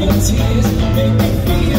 your tears make me feel